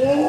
おっ